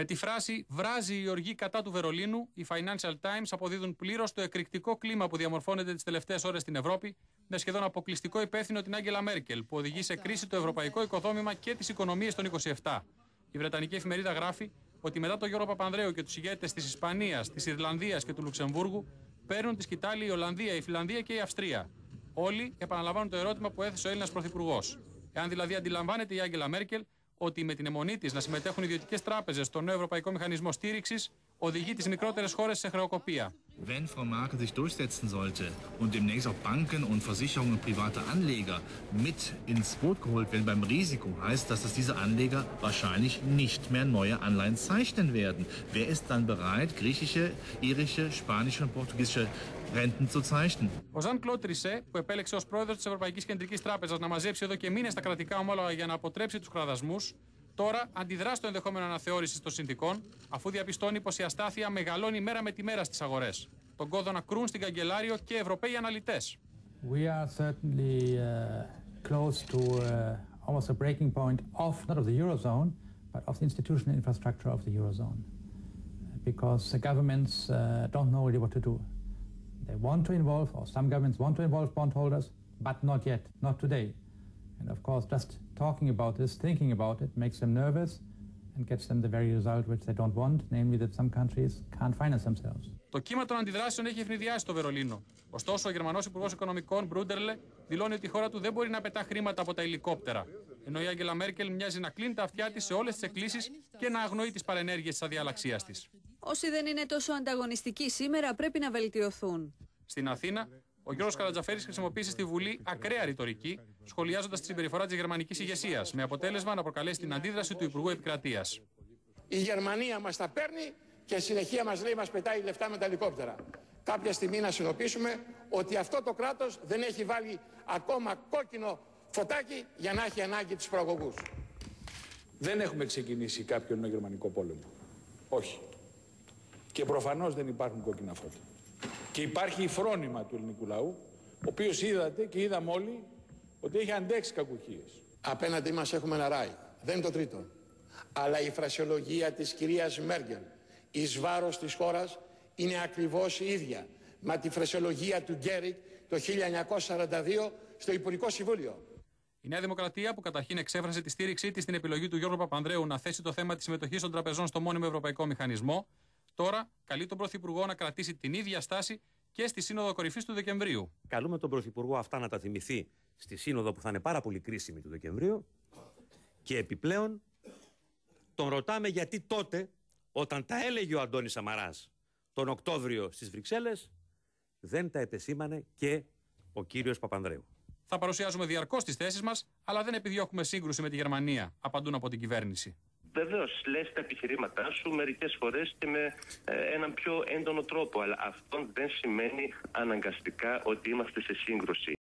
Με τη φράση Βράζει η οργή κατά του Βερολίνου, οι Financial Times αποδίδουν πλήρως το εκρηκτικό κλίμα που διαμορφώνεται τις τελευταίες ώρες στην Ευρώπη, με σχεδόν αποκλειστικό υπεύθυνο την Άγγελα Μέρκελ, που οδηγεί σε κρίση το ευρωπαϊκό οικοδόμημα και τις οικονομίες των 27. Η Βρετανική εφημερίδα γράφει ότι μετά τον Γιώργο Παπανδρέου και τους ηγέτες της Ισπανίας, της Ιρλανδίας και του Λουξεμβούργου, παίρνουν τη σκητάλη η Ολλανδία, η Φιλανδία και η Αυστρία. Όλοι επαναλαμβάνουν το ερώτημα που έθεσε ο Έλληνας Πρωθυπουργός. Εάν δηλαδή αντιλαμβάνεται η Άγγελα Μέρκελ ότι με την αιμονή της να συμμετέχουν ιδιωτικές τράπεζες στο νέο Ευρωπαϊκό Μηχανισμό Στήριξης οδηγεί τις μικρότερες χώρες σε χρεοκοπία. Wenn Frau Merkel sich durchsetzen sollte und demnächst auch Banken und Versicherungen und private Anleger mit ins Boot geholt werden beim Risiko, heißt das, dass diese Anleger wahrscheinlich nicht mehr neue Anleihen zeichnen werden. Wer ist dann bereit, griechische, irische, spanische und portugiesische Renten zu zeichnen? Ο Ζαν Κλοντ Τρισέ, που επέλεξε ω πρόεδρο τη Ευρωπαϊκή Κεντρική Τράπεζα να μαζέψει εδώ και μήνε τα κρατικά ομόλογα για να αποτρέψει του κραδασμού, τώρα αντιδρά στο ενδεχόμενο αναθεώρηση των συνθήκων, αφού διαπιστώνει πω η αστάθεια μεγαλώνει μέρα με τη μέρα στι αγορέ. Τον κόδωνα κρούν στην καγκελάριο και Ευρωπαίοι αναλυτέ. We are certainly uh, close to uh, almost a breaking point of not of the eurozone, but of the institutional infrastructure of the eurozone, because the governments uh, don't know really what to do. They want to involve, or some governments want to involve bondholders, but not yet, not today. And of course, just talking about this, thinking about it, makes them nervous and gets them the very result which they don't want, namely that some countries can't finance themselves. Το κύμα των αντιδράσεων έχει ευνηδιάσει το Βερολίνο. Ωστόσο, ο Γερμανός Υπουργός Οικονομικών Μπρούντερλε δηλώνει ότι η χώρα του δεν μπορεί να πετά χρήματα από τα ελικόπτερα. Ενώ η Άγγελα Μέρκελ μοιάζει να κλείνει τα αυτιά της σε όλες τις εκκλήσεις και να αγνοεί τις παρενέργειες της αδιαλαξίας της. Όσοι δεν είναι τόσο ανταγωνιστικοί σήμερα πρέπει να βελτιωθούν. Στην Αθήνα, ο Γιώργος Καρατζαφέρης χρησιμοποίησε στη Βουλή ακραία ρητορική, σχολιάζοντας τη συμπεριφορά της γερμανικής ηγεσίας, με αποτέλεσμα να προκαλέσει την αντίδραση του Υπουργού Επικρατείας. Η Γερμανία μας τα παίρνει και συνεχεία μας λέει μας πετάει λεφτά με τα ελικόπτερα. Κάποια στιγμή να συνειδητοποιήσουμε ότι αυτό το κράτος δεν έχει βάλει ακόμα κόκκινο φωτάκι για να έχει ανάγκη τους προαγωγούς. Δεν έχουμε ξεκινήσει κάποιον γερμανικό πόλεμο. Όχι. Και προφανώς δεν υπάρχουν κόκκινα φώτα. Και υπάρχει η φρόνημα του ελληνικού λαού, ο οποίος είδατε και είδαμε όλοι ότι έχει αντέξει κακουχίες. Απέναντι μας έχουμε ένα ράι. Δεν είναι το τρίτο. Αλλά η φρασιολογία της κυρίας Μέρκελ εις βάρος της χώρας είναι ακριβώς η ίδια. Με τη φρασιολογία του Γκέρικ το 1942 στο Υπουργικό Συμβούλιο. Η Νέα Δημοκρατία, που καταρχήν εξέφρασε τη στήριξή της στην επιλογή του Γιώργου Παπανδρέου να θέσει το θέμα της συμμετοχής των τραπεζών στο μόνιμο ευρωπαϊκό μηχανισμό, τώρα καλεί τον Πρωθυπουργό να κρατήσει την ίδια στάση και στη Σύνοδο Κορυφής του Δεκεμβρίου. Καλούμε τον Πρωθυπουργό αυτά να τα θυμηθεί στη Σύνοδο που θα είναι πάρα πολύ κρίσιμη του Δεκεμβρίου. Και επιπλέον τον ρωτάμε γιατί τότε, όταν τα έλεγε ο Αντώνης Σαμαράς τον Οκτώβριο στις Βρυξέλλες, δεν τα επεσήμανε και ο κύριος Παπανδρέου. Θα παρουσιάζουμε διαρκώς τις θέσεις μας, αλλά δεν επιδιώκουμε σύγκρουση με τη Γερμανία, απαντούν από την κυβέρνηση. Βεβαίως, λες τα επιχειρήματά σου μερικές φορές και με ε, έναν πιο έντονο τρόπο. Αλλά αυτό δεν σημαίνει αναγκαστικά ότι είμαστε σε σύγκρουση.